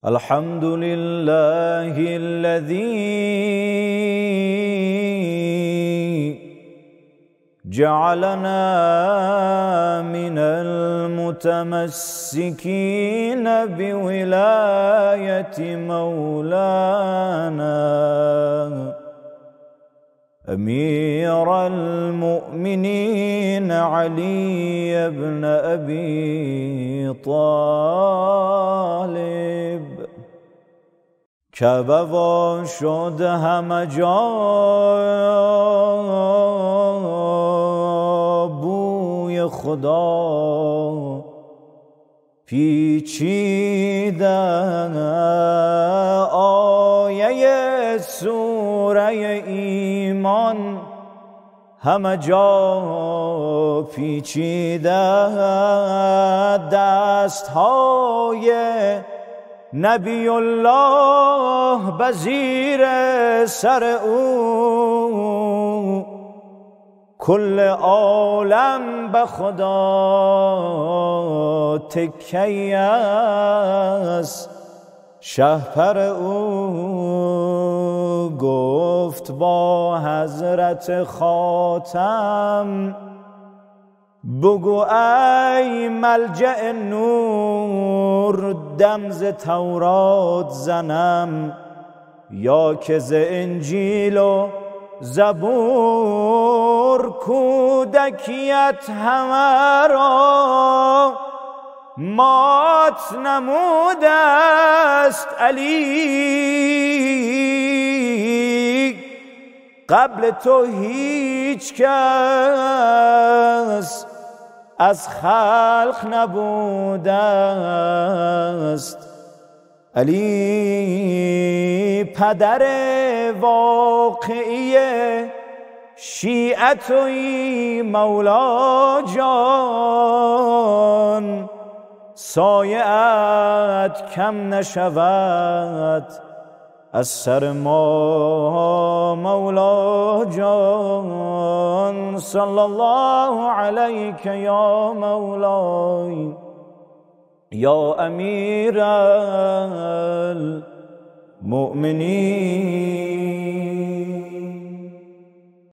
الحمد لله الذي جعلنا من المتمسكين بولاية مولانا. أمير المؤمنين علي بن أبي طالب. کعبه و شد همه جا بوی خدا. پیچیده آیه سوره ایمان همه جا پیچیده دست های نبی الله بزیر سر او. کل عالم به خدا تکی است. شهپر او گفت با حضرت خاتم بگو ای ملجع نور. دمز تورات زنم یا که ز انجیل و زبور کودکیت همه را مات نمود است علی. قبل تو هیچ کس از خلق نبوده است علی پدر واقعی شیعتوی مولا جان. سایت کم نشود از سر ما مولا جان. صلى الله عليك يا مولاي يا أمير المؤمنين.